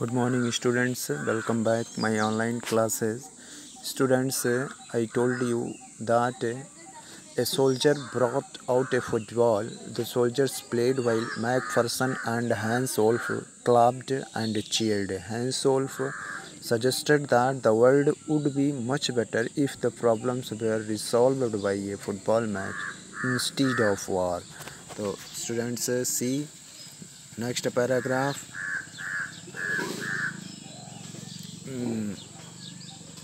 good morning students. Welcome back. My online classes. Students i told you that a soldier brought out a football. The soldiers played while macpherson and hans wolf clapped and cheered. Hans wolf suggested that the world would be much better if the problems were resolved by a football match instead of war. So students see next paragraph Hmm.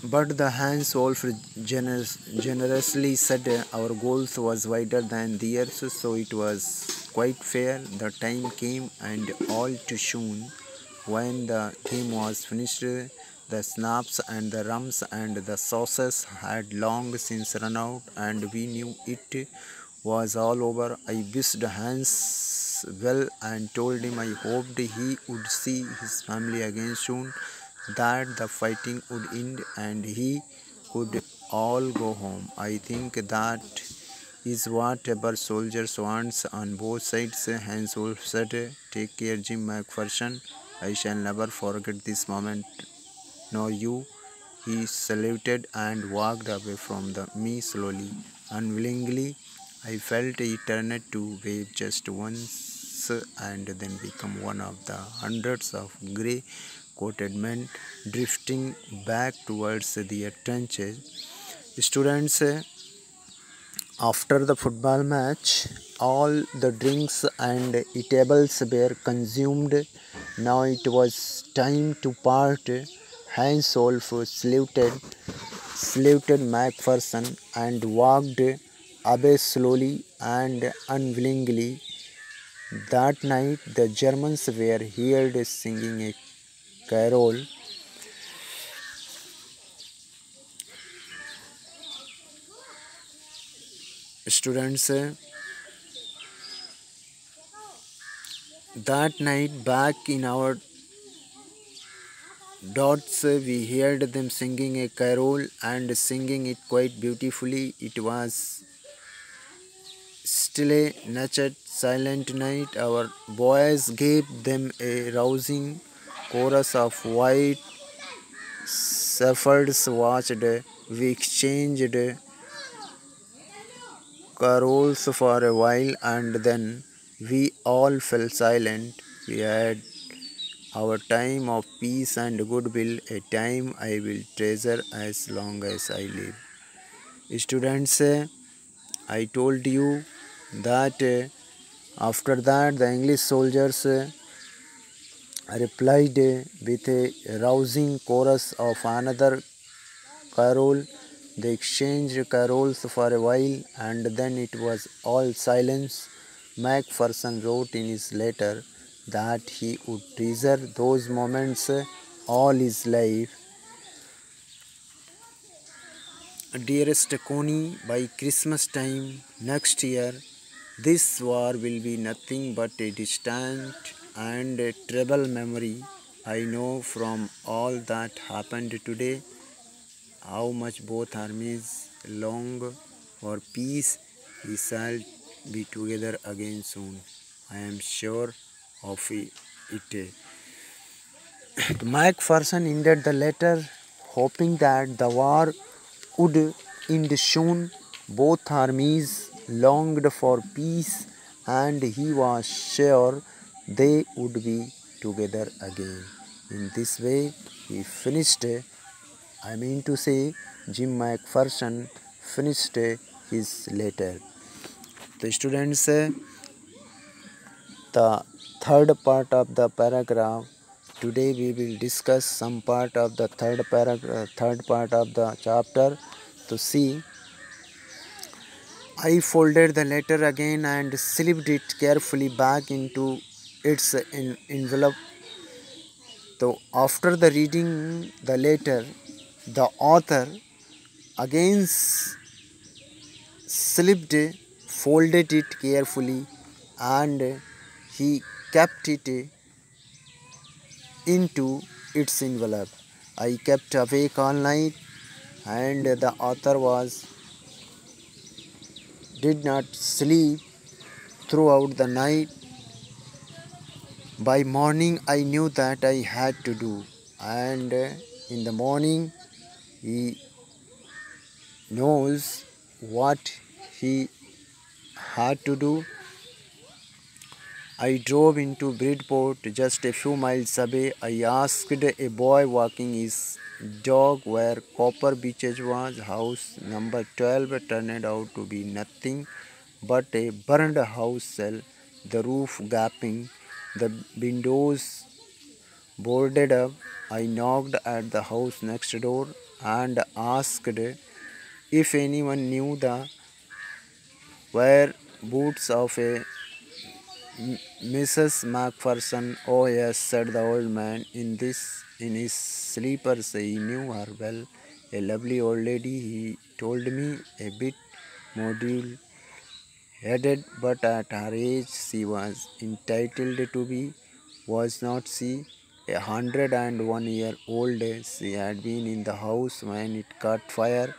But the Hans Wolf generous, generously said our goals was wider than theirs, so it was quite fair. The time came and all too soon when the game was finished. The schnapps and the rums and the sauces had long since run out, and we knew it was all over. I wished Hans well and told him I hoped he would see his family again soon that the fighting would end and he could all go home. I think that is whatever soldiers wants on both sides. Hans Wolf said, Take care, Jim Macpherson. I shall never forget this moment, nor you. He saluted and walked away from the, me slowly. Unwillingly, I felt he turned to wave just once and then become one of the hundreds of grey coated men drifting back towards the trenches. Students, after the football match, all the drinks and eatables were consumed. Now it was time to part. Hans Wolf saluted, saluted Macpherson and walked away slowly and unwillingly. That night, the Germans were heard singing a carol. Students eh, that night back in our dots eh, we heard them singing a carol and singing it quite beautifully. It was still a natured silent night. Our boys gave them a rousing chorus of While Shepherds Watched. We exchanged carols for a while and then we all fell silent. We had our time of peace and goodwill, a time I will treasure as long as I live. Students, I told you that after that the English soldiers replied with a rousing chorus of another carol. They exchanged carols for a while and then it was all silence. Macpherson wrote in his letter that he would treasure those moments all his life. Dearest Connie, by Christmas time next year, this war will be nothing but a distant and a troubled memory. I know from all that happened today how much both armies long for peace. We shall be together again soon. I am sure of it. Mike Macpherson ended the letter hoping that the war would end soon. Both armies longed for peace and he was sure they would be together again. In this way, he finished, I mean to say, Jim Macpherson finished his letter. The students, the third part of the paragraph, today we will discuss some part of the third paragraph, third part of the chapter to see I folded the letter again and slipped it carefully back into its uh, in envelope. So after the reading the letter, the author again slipped, folded it carefully, and he kept it into its envelope. I kept awake all night, and the author was did not sleep throughout the night By morning, I knew that I had to do, and uh, in the morning, he knows what he had to do. I drove into Bridport just a few miles away. I asked a boy walking his dog where Copper Beeches was. House number 12 turned out to be nothing but a burned house cell, the roof gaping, the windows boarded up. I knocked at the house next door and asked if anyone knew the whereabouts of a Mrs. Macpherson, oh yes, said the old man. In this, in his sleepers, he knew her well. A lovely old lady, he told me, a bit module headed, but at her age she was entitled to be, was not she? A hundred and one year old, she had been in the house when it caught fire.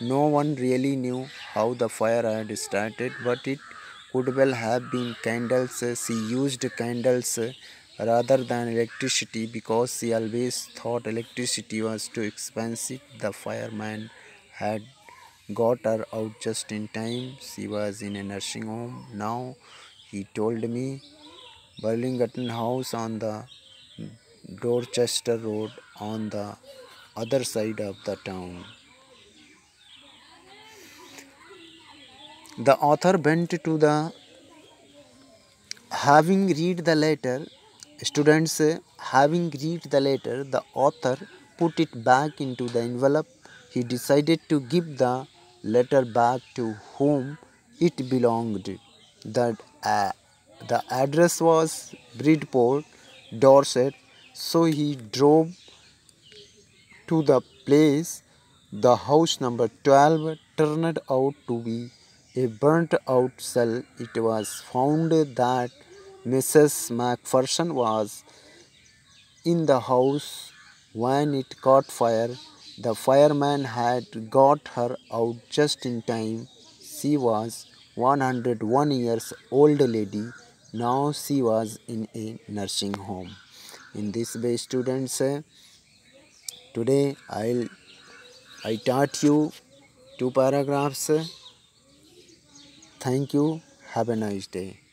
No one really knew how the fire had started, but it could well have been candles. She used candles rather than electricity because she always thought electricity was too expensive. The fireman had got her out just in time. She was in a nursing home now, he told me. Burlington House on the Dorchester Road on the other side of the town. The author went to the having read the letter students having read the letter the author put it back into the envelope he decided to give the letter back to whom it belonged that uh, the address was bridport dorset so he drove to the place the house number 12 turned out to be a burnt out cell, it was found that Mrs. Macpherson was in the house when it caught fire. The fireman had got her out just in time. She was 101 years old lady. Now she was in a nursing home. In this way, students, eh, today I'll I taught you two paragraphs Thank you. Have a nice day.